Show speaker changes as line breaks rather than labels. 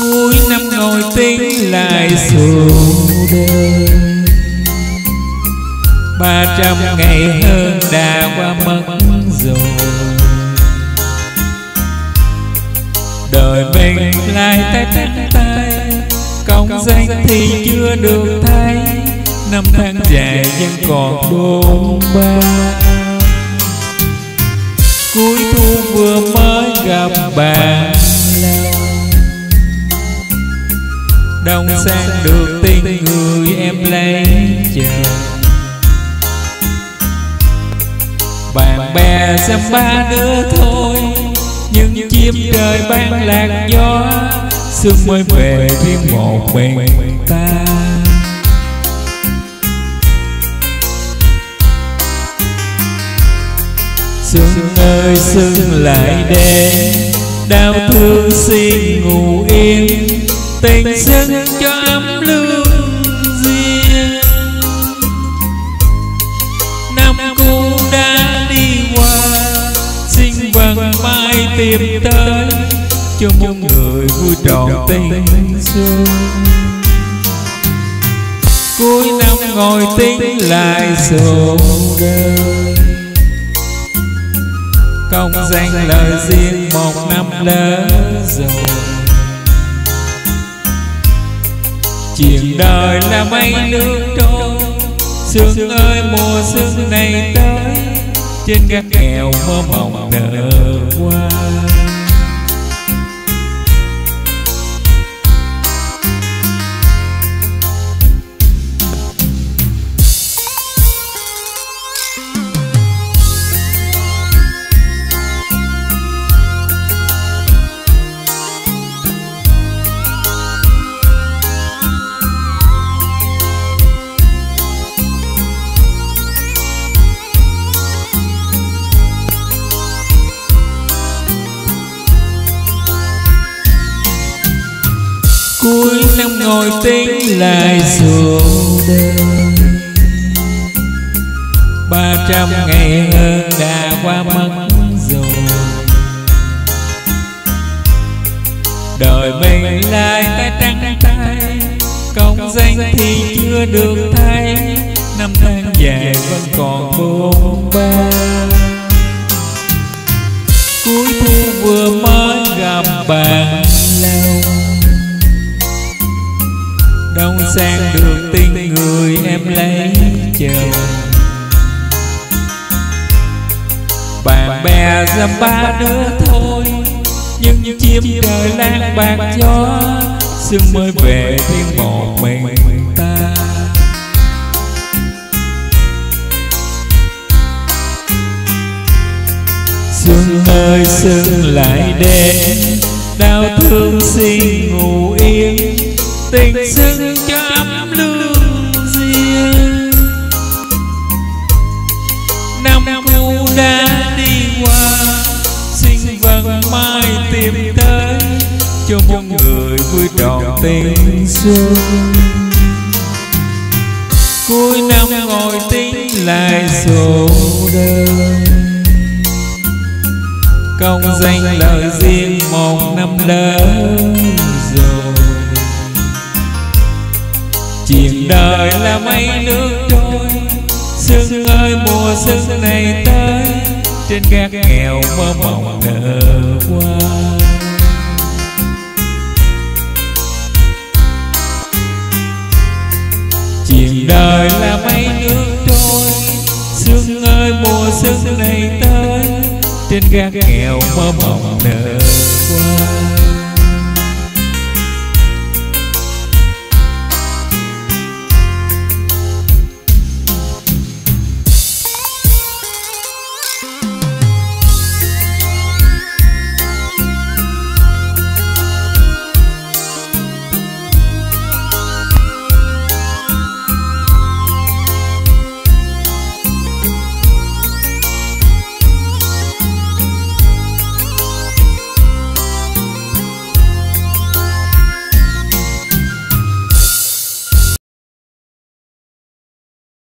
cuối năm ngồi tính lại xuống đời ba trăm ngày hơn đã qua mất rồi. Đời mình lại tay tay tay, công danh thì chưa được thấy năm tháng dài vẫn còn bôn ba. Cuối thu vừa mới gặp bạn. Đông sang được tình người em lấy chờ bạn bè xem ba đứa thôi nhưng chim trời ban lạc gió sương mới về riêng một mình ta. sương ơi sương lại đêm đau thương xin ngủ yên tình sưng cho ấm lương riêng năm cũ đã đi qua, xin vàng mai tìm tới cho một người vui trọn tình xuân cuối năm ngồi tính lại sổ đời công danh lời riêng một năm lỡ rồi chuyện đời là mây nước trôi sương ơi, mùa sương này tới. Trên gác nghèo mơ mộng nở. Cuối năm ngồi tính lại xuống đời ba trăm ngày hơn đã qua mất rồi. Đời mình lại tay trắng tay công danh thì chưa được thay. Năm tháng dài vẫn còn buồn ba. Cuối thu vừa mới gặp bạn. Sang được tình người em lấy chồng. Bạn bè dăm ba đứa thôi, nhưng những chim trời lang bạc gió, sương mới về riêng một mình ta. Sương ơi sương lại đêm đau thương xin ngủ yên, tình sưng tình xưa, cuối năm ngồi tính lại sổ đơn, công danh lời riêng một năm lớn rồi chuyện đời là mây nước trôi sương ơi mùa sương này tới trên gác nghèo mơ mộng nở qua sương này tới trên gác nghèo mơ mộng nở qua